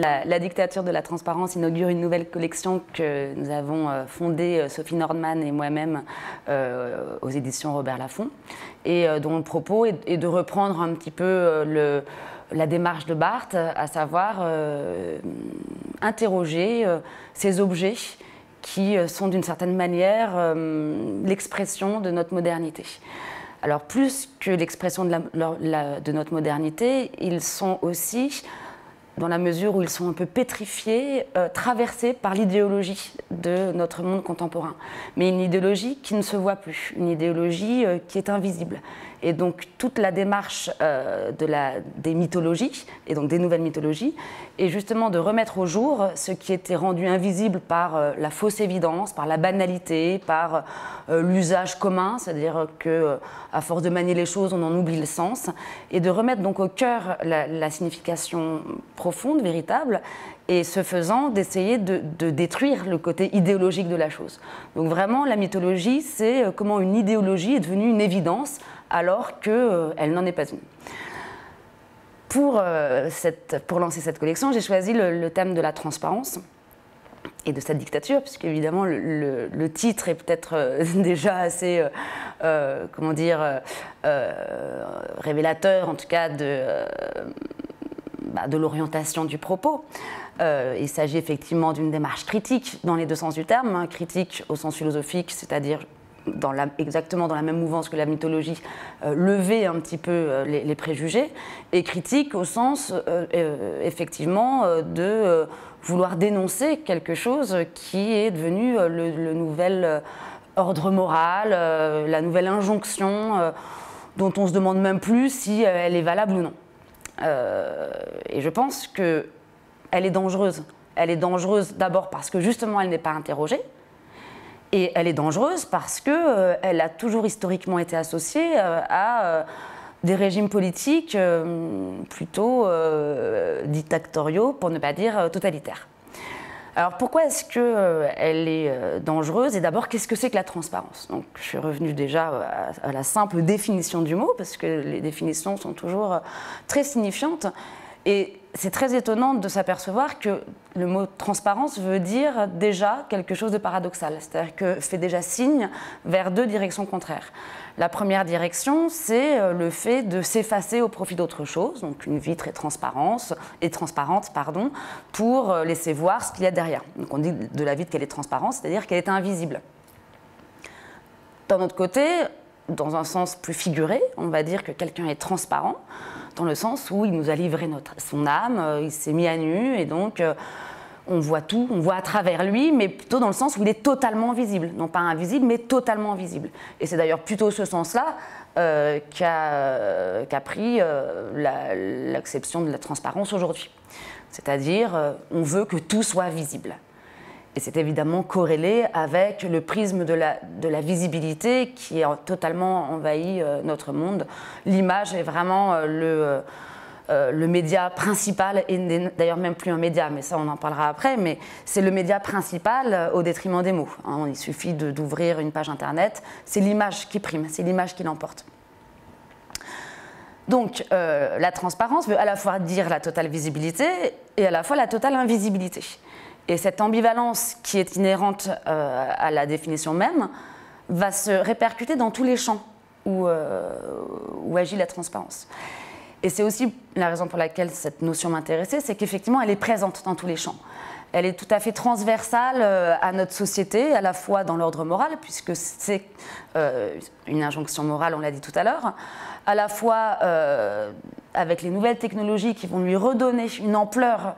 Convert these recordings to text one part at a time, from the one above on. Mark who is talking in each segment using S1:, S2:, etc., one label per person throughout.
S1: La, dictature de la transparence inaugure une nouvelle collection que nous avons euh, fondée, euh, Sophie Nordman et moi-même, euh, aux éditions Robert Laffont, et dont le propos est, de reprendre un petit peu la démarche de Barthes, à savoir interroger ces objets qui sont d'une certaine manière l'expression de notre modernité. Alors plus que l'expression de, notre modernité, ils sont aussi dans la mesure où ils sont un peu pétrifiés, euh, traversés par l'idéologie de notre monde contemporain. Mais une idéologie qui ne se voit plus, une idéologie euh, qui est invisible. Et donc toute la démarche euh, de la, des mythologies, et donc des nouvelles mythologies, est justement de remettre au jour ce qui était rendu invisible par euh, la fausse évidence, par la banalité, par euh, l'usage commun, c'est-à-dire que à force de manier les choses, on en oublie le sens, et de remettre donc au cœur la, signification profonde, véritable, et ce faisant d'essayer de, de, détruire le côté idéologique de la chose. Donc vraiment, la mythologie, c'est comment une idéologie est devenue une évidence alors qu'elle euh, n'en est pas une. Pour, euh, pour lancer cette collection, j'ai choisi le, thème de la transparence et de cette dictature, puisque évidemment le, titre est peut-être euh, déjà assez, comment dire, révélateur en tout cas de, bah, l'orientation du propos. il s'agit effectivement d'une démarche critique dans les deux sens du terme, hein, critique au sens philosophique, c'est-à-dire exactement dans la même mouvance que la mythologie, euh, lever un petit peu euh, les, préjugés, et critique au sens euh, effectivement de vouloir dénoncer quelque chose qui est devenu le, nouvel ordre moral, la nouvelle injonction dont on se demande même plus si elle est valable ou non. et je pense que elle est dangereuse. Elle est dangereuse d'abord parce que justement elle n'est pas interrogée. Et elle est dangereuse parce qu'elle euh, elle a toujours historiquement été associée euh, à euh, des régimes politiques plutôt dictatoriaux, pour ne pas dire totalitaires. Alors pourquoi est-ce qu'elle est dangereuse? Et d'abord, qu'est-ce que c'est que la transparence? Donc je suis revenue déjà à, la simple définition du mot, parce que les définitions sont toujours très signifiantes. Et c'est très étonnant de s'apercevoir que le mot transparence veut dire déjà quelque chose de paradoxal, c'est-à-dire que fait déjà signe vers deux directions contraires. La première direction, c'est euh, le fait de s'effacer au profit d'autre chose, donc une vitre est transparente, est transparente pardon, pour euh, laisser voir ce qu'il y a derrière. Donc on dit de la vitre qu'elle est transparente, c'est-à-dire qu'elle est invisible. D'un autre côté, dans un sens plus figuré, on va dire que quelqu'un est transparent, dans le sens où il nous a livré notre, son âme, euh, il s'est mis à nu, et donc euh, on voit tout, on voit à travers lui, mais plutôt dans le sens où il est totalement visible. Non pas invisible, mais totalement visible. Et c'est d'ailleurs plutôt ce sens-là euh, qu'a pris l'acception de la transparence aujourd'hui. C'est-à-dire, on veut que tout soit visible. Et c'est évidemment corrélé avec le prisme de la, visibilité qui a totalement envahi euh, notre monde. L'image est vraiment euh, le, euh, le média principal, et d'ailleurs même plus un média, mais ça on en parlera après, mais c'est le média principal au détriment des mots. Hein. il suffit d'ouvrir une page internet, c'est l'image qui prime, c'est l'image qui l'emporte. Donc la transparence veut à la fois dire la totale visibilité et à la fois la totale invisibilité. Et cette ambivalence qui est inhérente euh, à la définition même va se répercuter dans tous les champs où, euh, où agit la transparence. Et c'est aussi la raison pour laquelle cette notion m'intéressait, c'est qu'effectivement, elle est présente dans tous les champs. Elle est tout à fait transversale euh, à notre société, à la fois dans l'ordre moral, puisque c'est une injonction morale, on l'a dit tout à l'heure, à la fois avec les nouvelles technologies qui vont lui redonner une ampleur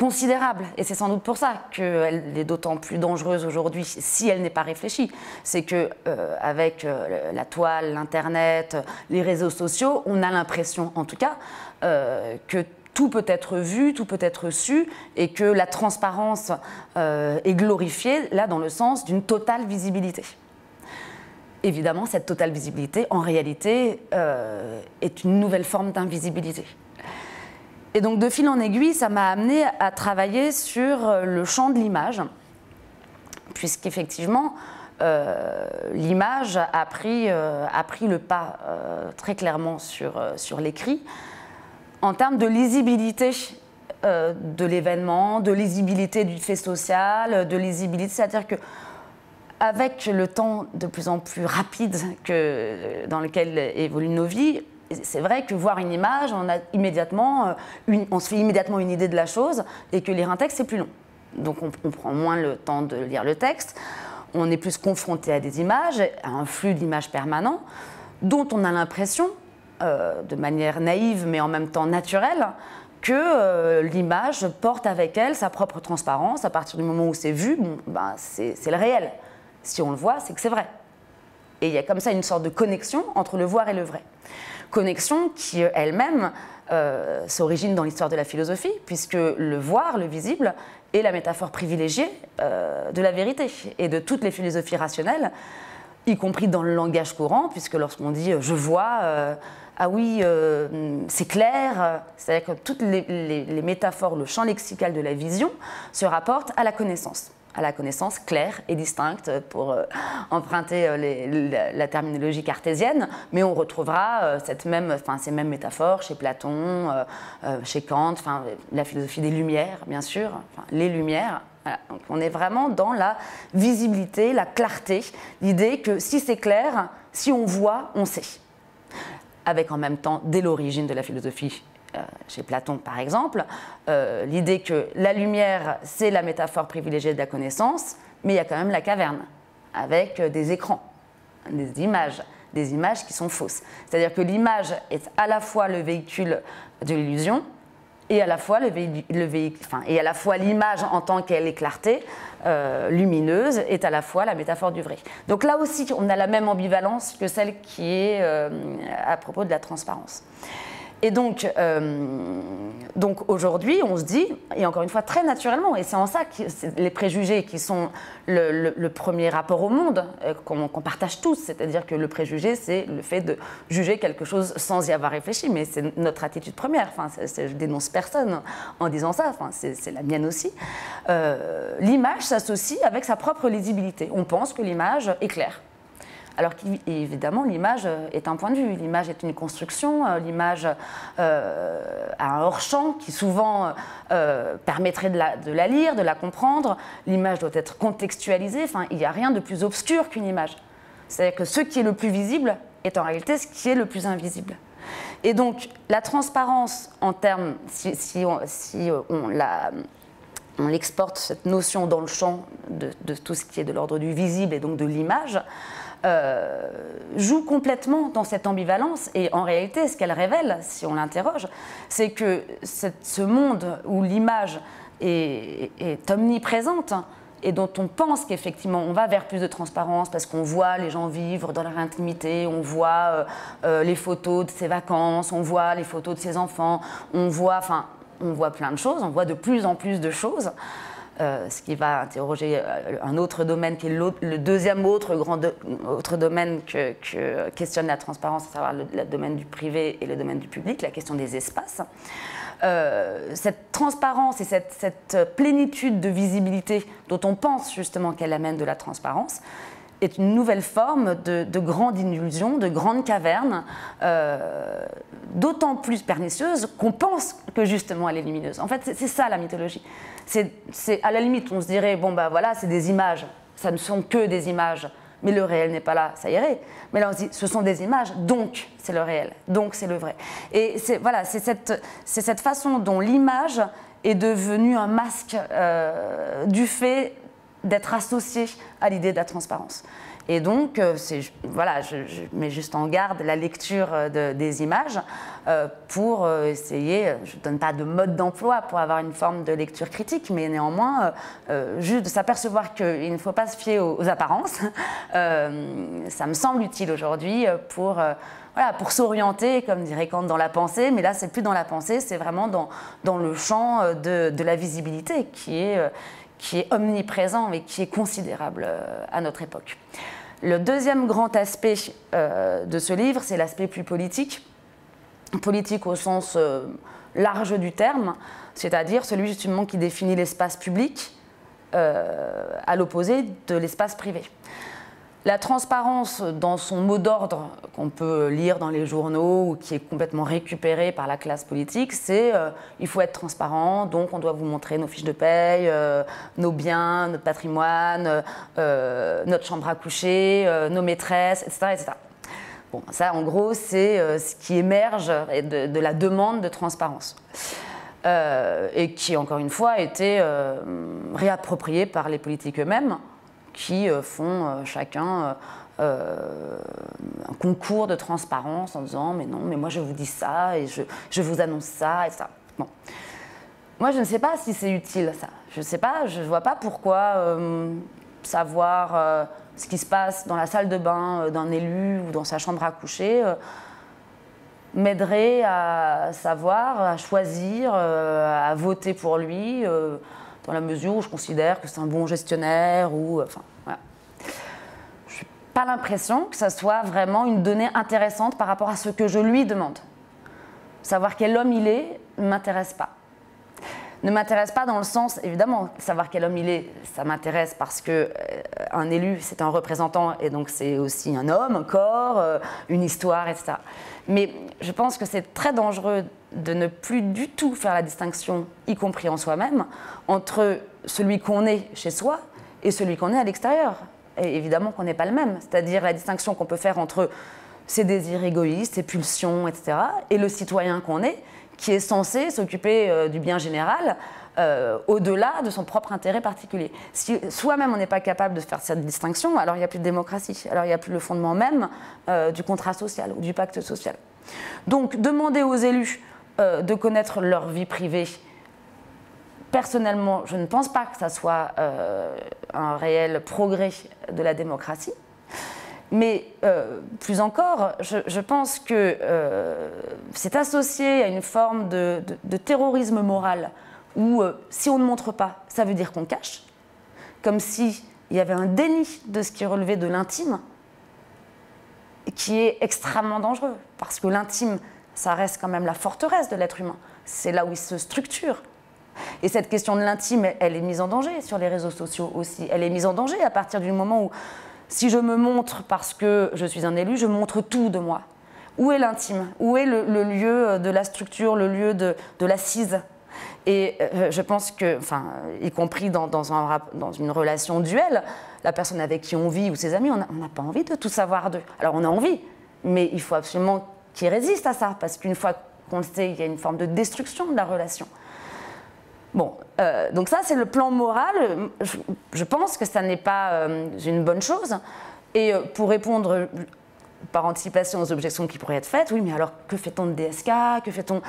S1: considérable. Et c'est sans doute pour ça qu'elle est d'autant plus dangereuse aujourd'hui si elle n'est pas réfléchie. C'est que euh, avec euh, la toile, l'internet, les réseaux sociaux, on a l'impression, en tout cas, euh, que tout peut être vu, tout peut être su, et que la transparence est glorifiée, là, dans le sens d'une totale visibilité. Évidemment, cette totale visibilité, en réalité, est une nouvelle forme d'invisibilité. Et donc de fil en aiguille, ça m'a amené à travailler sur euh, le champ de l'image, puisqu'effectivement, l'image a, pris, a pris le pas très clairement sur, sur l'écrit. En termes de lisibilité de l'événement, de lisibilité du fait social, de lisibilité, c'est-à-dire que avec le temps de plus en plus rapide que, dans lequel évoluent nos vies, c'est vrai que voir une image, on, a immédiatement euh, on se fait immédiatement une idée de la chose et que lire un texte, c'est plus long. Donc on, prend moins le temps de lire le texte, on est plus confronté à des images, à un flux d'images permanent, dont on a l'impression, euh, de manière naïve mais en même temps naturelle, que euh, l'image porte avec elle sa propre transparence. À partir du moment où c'est vu, ben, c'est le réel. Si on le voit, c'est que c'est vrai. Et il y a comme ça une sorte de connexion entre le voir et le vrai. Connexion qui elle-même euh, s'origine dans l'histoire de la philosophie, puisque le voir, le visible, est la métaphore privilégiée euh, de la vérité et de toutes les philosophies rationnelles, y compris dans le langage courant, puisque lorsqu'on dit euh, je vois, ah oui, c'est clair, c'est-à-dire que toutes les métaphores, le champ lexical de la vision se rapportent à la connaissance à la connaissance claire et distincte pour euh, emprunter euh, la, terminologie cartésienne, mais on retrouvera euh, cette même, ces mêmes métaphores chez Platon, chez Kant, la philosophie des Lumières, bien sûr, les Lumières. Donc on est vraiment dans la visibilité, la clarté, l'idée que si c'est clair, si on voit, on sait. Avec en même temps, dès l'origine de la philosophie chez Platon par exemple, euh, l'idée que la lumière, c'est la métaphore privilégiée de la connaissance, mais il y a quand même la caverne, avec euh, des écrans, des images, des images qui sont fausses. C'est-à-dire que l'image est à la fois le véhicule de l'illusion, et à la fois le, l'image en tant qu'elle est clarté, lumineuse, est à la fois la métaphore du vrai. Donc là aussi, on a la même ambivalence que celle qui est à propos de la transparence. Et donc, euh, donc aujourd'hui, on se dit, et encore une fois très naturellement, et c'est en ça que les préjugés qui sont le, premier rapport au monde euh, qu'on partage tous, c'est-à-dire que le préjugé, c'est le fait de juger quelque chose sans y avoir réfléchi, mais c'est notre attitude première. Enfin, je dénonce personne en disant ça, enfin, c'est la mienne aussi. Euh, l'image s'associe avec sa propre lisibilité. On pense que l'image est claire. Alors qu'évidemment, l'image euh, est un point de vue, l'image est une construction, euh, l'image euh, a un hors-champ qui souvent permettrait de la, lire, de la comprendre. L'image doit être contextualisée, enfin, il n'y a rien de plus obscur qu'une image. C'est-à-dire que ce qui est le plus visible est en réalité ce qui est le plus invisible. Et donc, la transparence en termes, si, on, on l'exporte, cette notion dans le champ de, tout ce qui est de l'ordre du visible et donc de l'image, euh, joue complètement dans cette ambivalence. Et en réalité, ce qu'elle révèle, si on l'interroge, c'est que ce monde où l'image est, omniprésente, et dont on pense qu'effectivement on va vers plus de transparence parce qu'on voit les gens vivre dans leur intimité, on voit euh, euh, les photos de ses vacances, on voit les photos de ses enfants, on voit, enfin, on voit plein de choses, on voit de plus en plus de choses. Euh, ce qui va interroger euh, un autre domaine qui est le deuxième autre grand autre domaine que, questionne la transparence, à savoir le, domaine du privé et le domaine du public, la question des espaces. Euh, cette transparence et cette, plénitude de visibilité dont on pense justement qu'elle amène de la transparence, est une nouvelle forme de, grande illusion, de grande caverne, d'autant plus pernicieuse qu'on pense que justement elle est lumineuse. En fait, c'est ça la mythologie c'est à la limite, on se dirait, bon, ben voilà, c'est des images, ça ne sont que des images, mais le réel n'est pas là, ça irait. Mais là, on se dit, ce sont des images, donc c'est le réel, donc c'est le vrai. Et voilà, c'est cette, cette, façon dont l'image est devenue un masque euh, du fait d'être associé à l'idée de la transparence. Et donc, euh, voilà, je, mets juste en garde la lecture euh, des images euh, pour essayer, je ne donne pas de mode d'emploi pour avoir une forme de lecture critique, mais néanmoins, juste de s'apercevoir qu'il ne faut pas se fier aux, apparences, ça me semble utile aujourd'hui pour, voilà, pour s'orienter, comme dirait Kant, dans la pensée, mais là, c'est plus dans la pensée, c'est vraiment dans, dans le champ de, de la visibilité qui est qui est omniprésent et qui est considérable à notre époque. Le deuxième grand aspect euh, de ce livre, c'est l'aspect plus politique, politique au sens euh, large du terme, c'est-à-dire celui justement qui définit l'espace public euh, à l'opposé de l'espace privé. La transparence dans son mot d'ordre qu'on peut lire dans les journaux ou qui est complètement récupéré par la classe politique, c'est euh, il faut être transparent, donc on doit vous montrer nos fiches de paye, euh, nos biens, notre patrimoine, euh, notre chambre à coucher, nos maîtresses, etc., etc. Bon, ça en gros c'est ce qui émerge de, de, la demande de transparence. et qui, encore une fois, a été réapproprié par les politiques eux-mêmes qui euh, font euh, chacun euh, un concours de transparence en disant mais non, mais moi je vous dis ça et je, je vous annonce ça et ça. Bon. Moi je ne sais pas si c'est utile ça. Je ne sais pas, je ne vois pas pourquoi savoir ce qui se passe dans la salle de bain d'un élu ou dans sa chambre à coucher m'aiderait à savoir, à choisir, à voter pour lui dans la mesure où je considère que c'est un bon gestionnaire ou. Enfin, voilà. Je n'ai pas l'impression que ça soit vraiment une donnée intéressante par rapport à ce que je lui demande. Savoir quel homme il est ne m'intéresse pas. Ne m'intéresse pas dans le sens, évidemment, savoir quel homme il est, ça m'intéresse parce que euh, un élu, c'est un représentant et donc c'est aussi un homme, un corps, euh, une histoire, etc. Mais je pense que c'est très dangereux de ne plus du tout faire la distinction, y compris en soi-même, entre celui qu'on est chez soi et celui qu'on est à l'extérieur. Et évidemment qu'on n'est pas le même. C'est-à-dire la distinction qu'on peut faire entre ses désirs égoïstes, ses pulsions, etc., et le citoyen qu'on est, qui est censé s'occuper euh, du bien général euh, au-delà de son propre intérêt particulier. Si soi-même on n'est pas capable de faire cette distinction, alors il n'y a plus de démocratie, alors il n'y a plus le fondement même euh, du contrat social ou du pacte social. Donc demander aux élus de connaître leur vie privée. Personnellement, je ne pense pas que ça soit un réel progrès de la démocratie. Mais euh, plus encore, je, pense que c'est associé à une forme de, terrorisme moral où si on ne montre pas, ça veut dire qu'on cache, comme s'il y avait un déni de ce qui relevait de l'intime, qui est extrêmement dangereux, parce que l'intime, ça reste quand même la forteresse de l'être humain. C'est là où il se structure. Et cette question de l'intime, elle est mise en danger sur les réseaux sociaux aussi. Elle est mise en danger à partir du moment où, si je me montre parce que je suis un élu, je montre tout de moi. Où est l'intime? Où est le, lieu de la structure, le lieu de, l'assise? Et euh, je pense que, enfin, y compris dans, un, dans, une relation duelle, la personne avec qui on vit ou ses amis, on n'a pas envie de tout savoir d'eux. Alors on a envie, mais il faut absolument qui résiste à ça, parce qu'une fois qu'on le sait, il y a une forme de destruction de la relation. Bon, euh, donc ça c'est le plan moral. Je, pense que ça n'est pas euh, une bonne chose. Et euh, pour répondre par anticipation aux objections qui pourraient être faites, oui, mais alors que fait-on de DSK Que fait-on?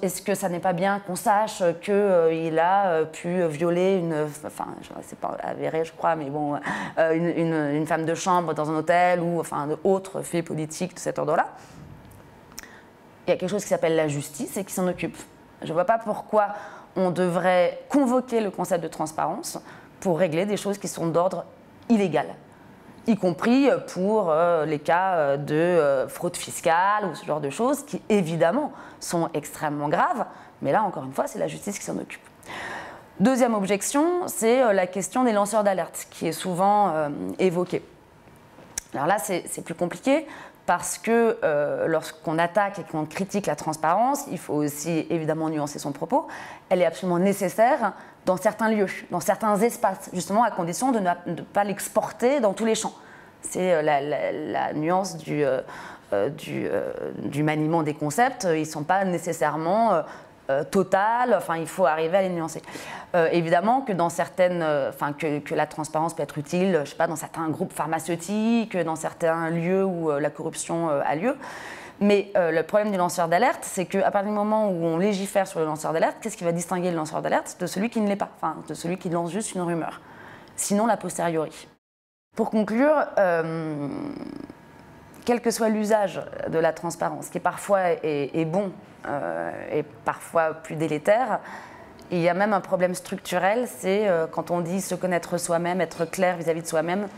S1: Est-ce que ça n'est pas bien qu'on sache qu'il a pu violer une, enfin, c'est pas avéré, je crois, mais bon, une, femme de chambre dans un hôtel ou enfin d'autres faits politiques de cet ordre-là il y a quelque chose qui s'appelle la justice et qui s'en occupe. Je ne vois pas pourquoi on devrait convoquer le concept de transparence pour régler des choses qui sont d'ordre illégal, y compris pour euh, les cas euh, de euh, fraude fiscale ou ce genre de choses qui évidemment sont extrêmement graves, mais là encore une fois c'est la justice qui s'en occupe. Deuxième objection, c'est la question des lanceurs d'alerte qui est souvent évoquée. Alors là c'est plus compliqué parce que euh, lorsqu'on attaque et qu'on critique la transparence, il faut aussi évidemment nuancer son propos, elle est absolument nécessaire dans certains lieux, dans certains espaces, justement à condition de ne pas l'exporter dans tous les champs. C'est euh, la, nuance du, euh, du, maniement des concepts, ils ne sont pas nécessairement euh, total, Enfin, il faut arriver à les nuancer. Euh, évidemment que dans certaines, euh, enfin que, la transparence peut être utile, je sais pas, dans certains groupes pharmaceutiques, dans certains lieux où la corruption a lieu. Mais le problème du lanceur d'alerte, c'est qu'à partir du moment où on légifère sur le lanceur d'alerte, qu'est-ce qui va distinguer le lanceur d'alerte de celui qui ne l'est pas, enfin de celui qui lance juste une rumeur Sinon, la posteriori. Pour conclure, quel que soit l'usage de la transparence, qui parfois est, bon euh, et parfois plus délétère, il y a même un problème structurel, c'est euh, quand on dit se connaître soi-même, être clair vis-à-vis de soi-même,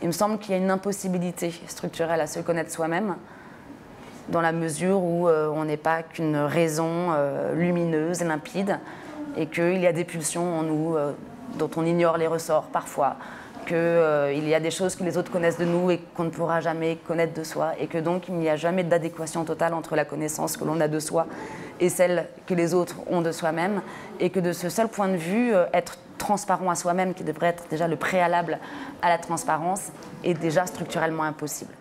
S1: il me semble qu'il y a une impossibilité structurelle à se connaître soi-même, dans la mesure où euh, on n'est pas qu'une raison lumineuse limpide, et qu'il y a des pulsions en nous dont on ignore les ressorts parfois, qu'il euh, y a des choses que les autres connaissent de nous et qu'on ne pourra jamais connaître de soi, et que donc il n'y a jamais d'adéquation totale entre la connaissance que l'on a de soi et celle que les autres ont de soi-même, et que de ce seul point de vue, euh, être transparent à soi-même, qui devrait être déjà le préalable à la transparence, est déjà structurellement impossible.